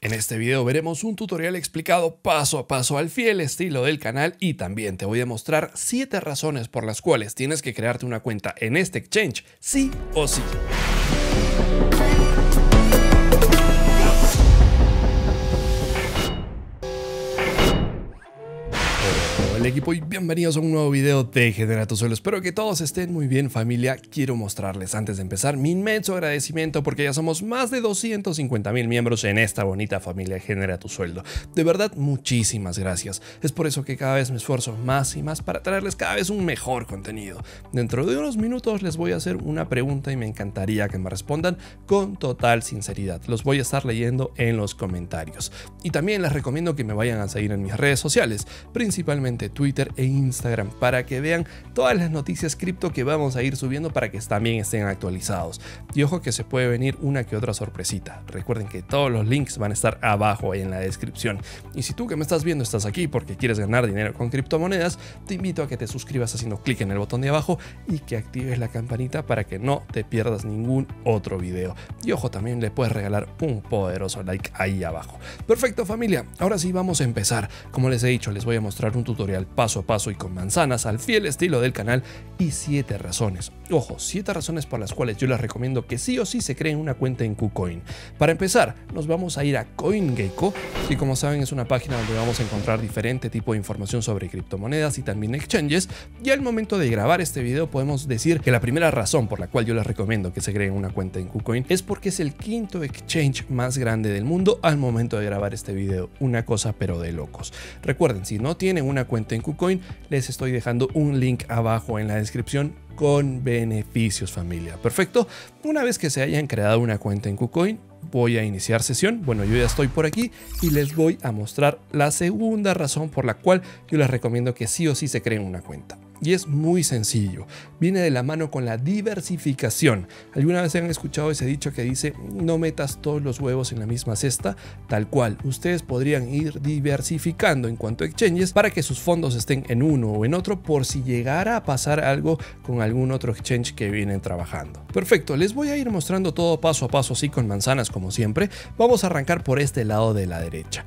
En este video veremos un tutorial explicado paso a paso al fiel estilo del canal y también te voy a mostrar 7 razones por las cuales tienes que crearte una cuenta en este exchange sí o sí. El equipo y bienvenidos a un nuevo video de Genera tu Suelo. Espero que todos estén muy bien familia. Quiero mostrarles antes de empezar mi inmenso agradecimiento porque ya somos más de 250 mil miembros en esta bonita familia Genera tu Sueldo. De verdad, muchísimas gracias. Es por eso que cada vez me esfuerzo más y más para traerles cada vez un mejor contenido. Dentro de unos minutos les voy a hacer una pregunta y me encantaría que me respondan con total sinceridad. Los voy a estar leyendo en los comentarios. Y también les recomiendo que me vayan a seguir en mis redes sociales, principalmente Twitter e Instagram para que vean todas las noticias cripto que vamos a ir subiendo para que también estén actualizados. Y ojo que se puede venir una que otra sorpresita. Recuerden que todos los links van a estar abajo ahí en la descripción. Y si tú que me estás viendo estás aquí porque quieres ganar dinero con criptomonedas, te invito a que te suscribas haciendo clic en el botón de abajo y que actives la campanita para que no te pierdas ningún otro video. Y ojo, también le puedes regalar un poderoso like ahí abajo. Perfecto familia, ahora sí vamos a empezar. Como les he dicho, les voy a mostrar un tutorial paso a paso y con manzanas al fiel estilo del canal y 7 razones. Ojo, 7 razones por las cuales yo les recomiendo que sí o sí se creen una cuenta en KuCoin. Para empezar, nos vamos a ir a CoinGecko y como saben es una página donde vamos a encontrar diferente tipo de información sobre criptomonedas y también exchanges y al momento de grabar este video podemos decir que la primera razón por la cual yo les recomiendo que se creen una cuenta en KuCoin es porque es el quinto exchange más grande del mundo al momento de grabar este video. Una cosa pero de locos. Recuerden, si no tienen una cuenta en KuCoin, les estoy dejando un link abajo en la descripción con beneficios familia. Perfecto. Una vez que se hayan creado una cuenta en KuCoin, voy a iniciar sesión. Bueno, yo ya estoy por aquí y les voy a mostrar la segunda razón por la cual yo les recomiendo que sí o sí se creen una cuenta. Y es muy sencillo, viene de la mano con la diversificación. ¿Alguna vez han escuchado ese dicho que dice no metas todos los huevos en la misma cesta? Tal cual, ustedes podrían ir diversificando en cuanto a exchanges para que sus fondos estén en uno o en otro por si llegara a pasar algo con algún otro exchange que vienen trabajando. Perfecto, les voy a ir mostrando todo paso a paso así con manzanas como siempre. Vamos a arrancar por este lado de la derecha.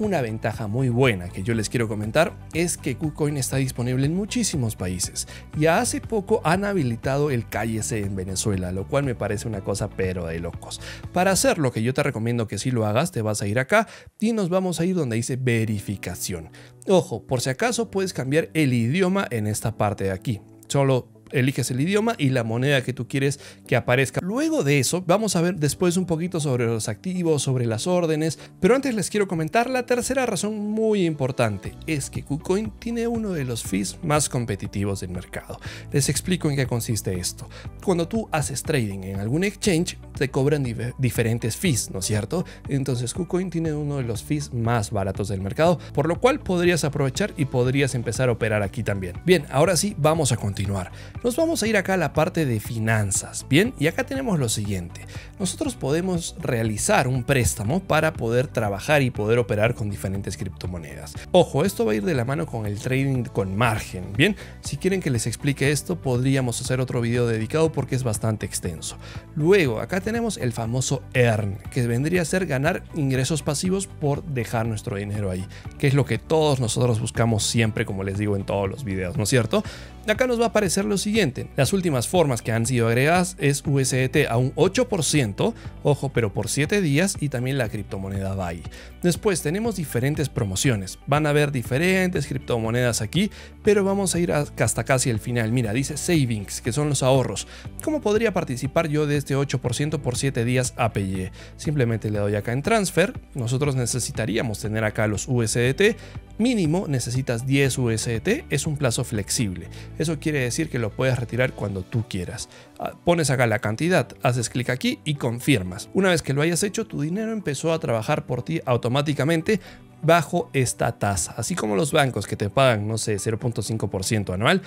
Una ventaja muy buena que yo les quiero comentar es que KuCoin está disponible en muchísimos países. Ya hace poco han habilitado el KYC en Venezuela, lo cual me parece una cosa pero de locos. Para hacer lo que yo te recomiendo que si lo hagas, te vas a ir acá y nos vamos a ir donde dice verificación. Ojo, por si acaso puedes cambiar el idioma en esta parte de aquí. Solo eliges el idioma y la moneda que tú quieres que aparezca. Luego de eso, vamos a ver después un poquito sobre los activos, sobre las órdenes, pero antes les quiero comentar la tercera razón muy importante, es que KuCoin tiene uno de los fees más competitivos del mercado. Les explico en qué consiste esto. Cuando tú haces trading en algún exchange, te cobran diferentes fees, ¿no es cierto? Entonces KuCoin tiene uno de los fees más baratos del mercado, por lo cual podrías aprovechar y podrías empezar a operar aquí también. Bien, ahora sí, vamos a continuar nos vamos a ir acá a la parte de finanzas. Bien, y acá tenemos lo siguiente. Nosotros podemos realizar un préstamo para poder trabajar y poder operar con diferentes criptomonedas. Ojo, esto va a ir de la mano con el trading con margen. Bien, si quieren que les explique esto, podríamos hacer otro video dedicado porque es bastante extenso. Luego, acá tenemos el famoso earn, que vendría a ser ganar ingresos pasivos por dejar nuestro dinero ahí, que es lo que todos nosotros buscamos siempre, como les digo en todos los videos, ¿no es cierto? Acá nos va a aparecer lo siguiente. Las últimas formas que han sido agregadas es USDT a un 8%, ojo, pero por 7 días y también la criptomoneda DAI. Después tenemos diferentes promociones. Van a haber diferentes criptomonedas aquí, pero vamos a ir hasta casi el final. Mira, dice savings, que son los ahorros. ¿Cómo podría participar yo de este 8% por 7 días APY? Simplemente le doy acá en transfer. Nosotros necesitaríamos tener acá los USDT. Mínimo necesitas 10 USDT, es un plazo flexible. Eso quiere decir que lo puedes retirar cuando tú quieras. Ah, pones acá la cantidad, haces clic aquí y confirmas. Una vez que lo hayas hecho, tu dinero empezó a trabajar por ti automáticamente bajo esta tasa. Así como los bancos que te pagan, no sé, 0.5% anual,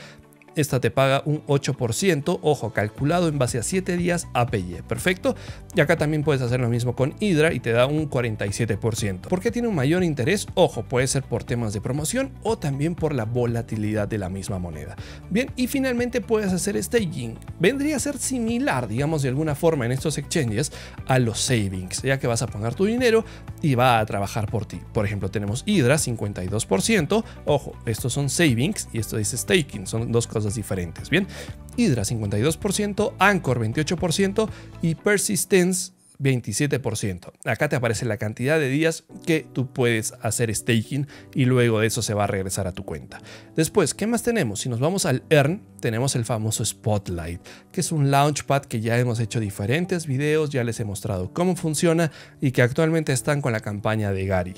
esta te paga un 8%, ojo, calculado en base a 7 días APY, perfecto. Y acá también puedes hacer lo mismo con Hydra y te da un 47%. ¿Por qué tiene un mayor interés? Ojo, puede ser por temas de promoción o también por la volatilidad de la misma moneda. Bien, y finalmente puedes hacer staking. Vendría a ser similar, digamos de alguna forma en estos exchanges, a los savings, ya que vas a poner tu dinero y va a trabajar por ti. Por ejemplo, tenemos Hydra 52%, ojo, estos son savings y esto dice staking, son dos cosas diferentes, ¿bien? Hydra 52%, Anchor 28% y Persistence 27%. Acá te aparece la cantidad de días que tú puedes hacer staking y luego de eso se va a regresar a tu cuenta. Después, ¿qué más tenemos? Si nos vamos al Earn, tenemos el famoso Spotlight, que es un launchpad que ya hemos hecho diferentes videos, ya les he mostrado cómo funciona y que actualmente están con la campaña de Gary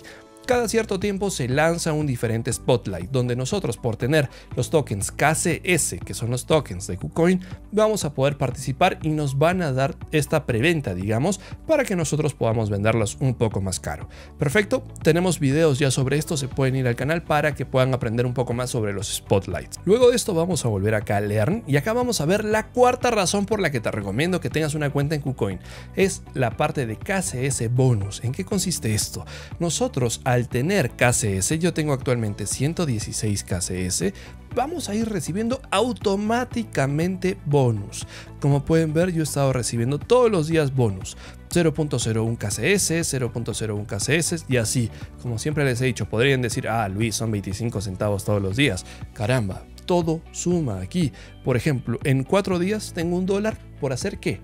cada cierto tiempo se lanza un diferente spotlight, donde nosotros por tener los tokens KCS, que son los tokens de KuCoin, vamos a poder participar y nos van a dar esta preventa, digamos, para que nosotros podamos venderlos un poco más caro. Perfecto, tenemos videos ya sobre esto, se pueden ir al canal para que puedan aprender un poco más sobre los spotlights. Luego de esto vamos a volver acá a Learn y acá vamos a ver la cuarta razón por la que te recomiendo que tengas una cuenta en KuCoin. Es la parte de KCS bonus. ¿En qué consiste esto? Nosotros al tener KCS, yo tengo actualmente 116 KCS, vamos a ir recibiendo automáticamente bonus. Como pueden ver, yo he estado recibiendo todos los días bonus. 0.01 KCS, 0.01 KCS y así. Como siempre les he dicho, podrían decir, ah, Luis, son 25 centavos todos los días. Caramba, todo suma aquí. Por ejemplo, en cuatro días tengo un dólar por hacer qué?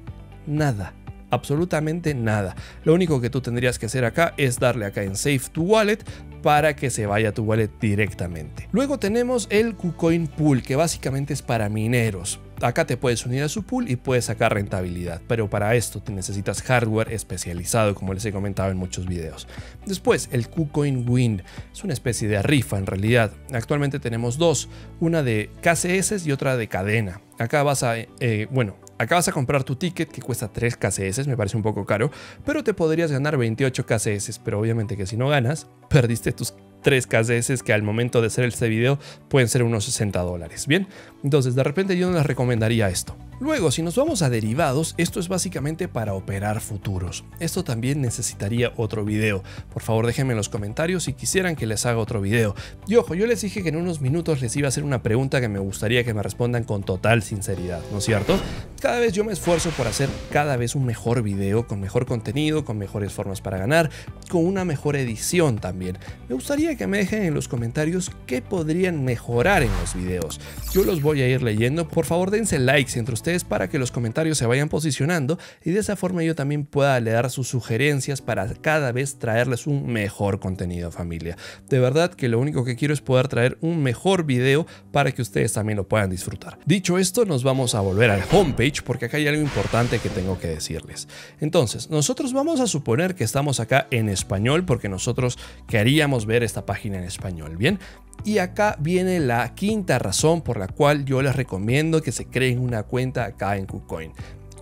Nada absolutamente nada. Lo único que tú tendrías que hacer acá es darle acá en Save to Wallet para que se vaya tu wallet directamente. Luego tenemos el KuCoin Pool, que básicamente es para mineros. Acá te puedes unir a su pool y puedes sacar rentabilidad, pero para esto te necesitas hardware especializado, como les he comentado en muchos videos. Después, el KuCoin Wind es una especie de rifa en realidad. Actualmente tenemos dos, una de KCS y otra de cadena. Acá vas a, eh, bueno, Acá vas a comprar tu ticket que cuesta 3 KCS, me parece un poco caro, pero te podrías ganar 28 KCS, pero obviamente que si no ganas, perdiste tus 3 KCS que al momento de hacer este video pueden ser unos 60 dólares. Bien, entonces de repente yo no les recomendaría esto. Luego, si nos vamos a derivados, esto es básicamente para operar futuros. Esto también necesitaría otro video. Por favor, déjenme en los comentarios si quisieran que les haga otro video. Y ojo, yo les dije que en unos minutos les iba a hacer una pregunta que me gustaría que me respondan con total sinceridad, ¿no es cierto? Cada vez yo me esfuerzo por hacer cada vez un mejor video, con mejor contenido, con mejores formas para ganar, con una mejor edición también. Me gustaría que me dejen en los comentarios qué podrían mejorar en los videos. Yo los voy a ir leyendo. Por favor, dense likes entre ustedes para que los comentarios se vayan posicionando y de esa forma yo también pueda leer sus sugerencias para cada vez traerles un mejor contenido familia. De verdad que lo único que quiero es poder traer un mejor video para que ustedes también lo puedan disfrutar. Dicho esto, nos vamos a volver al homepage porque acá hay algo importante que tengo que decirles. Entonces, nosotros vamos a suponer que estamos acá en español porque nosotros queríamos ver esta página en español, ¿bien? Y acá viene la quinta razón por la cual yo les recomiendo que se creen una cuenta acá en KuCoin.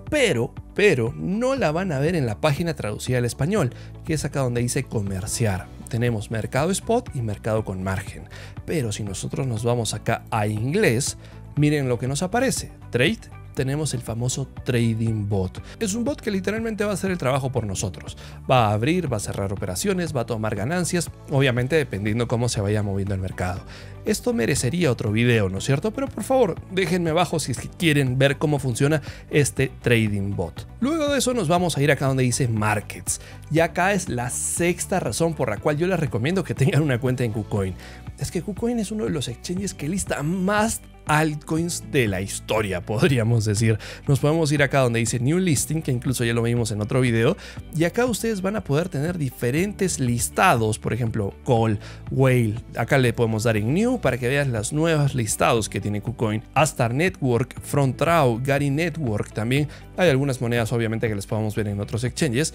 Pero, pero no la van a ver en la página traducida al español, que es acá donde dice comerciar. Tenemos mercado spot y mercado con margen. Pero si nosotros nos vamos acá a inglés, miren lo que nos aparece. Trade tenemos el famoso Trading Bot. Es un bot que literalmente va a hacer el trabajo por nosotros. Va a abrir, va a cerrar operaciones, va a tomar ganancias, obviamente dependiendo cómo se vaya moviendo el mercado. Esto merecería otro video, ¿no es cierto? Pero por favor, déjenme abajo si quieren ver cómo funciona este Trading Bot. Luego de eso nos vamos a ir acá donde dice Markets. Y acá es la sexta razón por la cual yo les recomiendo que tengan una cuenta en KuCoin. Es que KuCoin es uno de los exchanges que lista más altcoins de la historia, podríamos decir. Nos podemos ir acá donde dice New Listing, que incluso ya lo vimos en otro video, y acá ustedes van a poder tener diferentes listados, por ejemplo, Call, Whale. Acá le podemos dar en New para que veas las nuevas listados que tiene KuCoin. Astar Network, FrontRow, Gary Network también. Hay algunas monedas obviamente que les podemos ver en otros exchanges,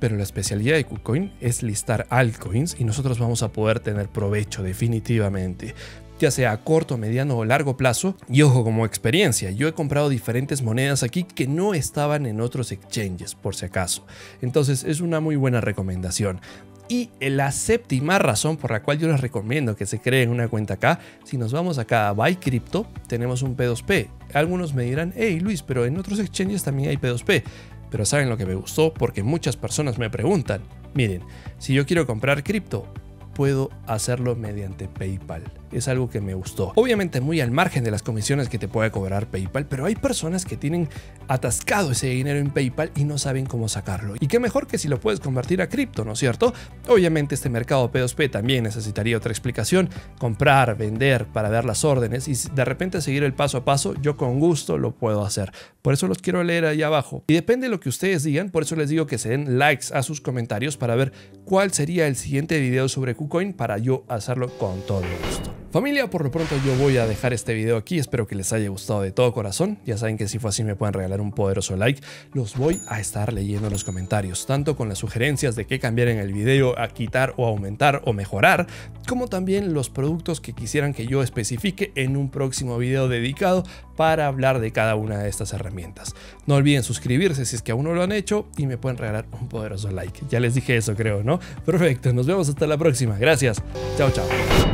pero la especialidad de KuCoin es listar altcoins y nosotros vamos a poder tener provecho definitivamente ya sea a corto, mediano o largo plazo. Y ojo, como experiencia, yo he comprado diferentes monedas aquí que no estaban en otros exchanges, por si acaso. Entonces es una muy buena recomendación. Y la séptima razón por la cual yo les recomiendo que se creen una cuenta acá, si nos vamos acá a Buy Crypto, tenemos un P2P. Algunos me dirán, hey Luis, pero en otros exchanges también hay P2P. Pero ¿saben lo que me gustó? Porque muchas personas me preguntan, miren, si yo quiero comprar cripto, puedo hacerlo mediante PayPal. Es algo que me gustó. Obviamente muy al margen de las comisiones que te puede cobrar PayPal, pero hay personas que tienen atascado ese dinero en PayPal y no saben cómo sacarlo. Y qué mejor que si lo puedes convertir a cripto, ¿no es cierto? Obviamente este mercado P2P también necesitaría otra explicación. Comprar, vender para ver las órdenes y de repente seguir el paso a paso, yo con gusto lo puedo hacer. Por eso los quiero leer ahí abajo. Y depende de lo que ustedes digan, por eso les digo que se den likes a sus comentarios para ver cuál sería el siguiente video sobre KuCoin para yo hacerlo con todo gusto. Familia, por lo pronto yo voy a dejar este video aquí, espero que les haya gustado de todo corazón, ya saben que si fue así me pueden regalar un poderoso like, los voy a estar leyendo en los comentarios, tanto con las sugerencias de qué cambiar en el video, a quitar o aumentar o mejorar, como también los productos que quisieran que yo especifique en un próximo video dedicado para hablar de cada una de estas herramientas. No olviden suscribirse si es que aún no lo han hecho y me pueden regalar un poderoso like. Ya les dije eso creo, ¿no? Perfecto, nos vemos hasta la próxima. Gracias. Chao, chao.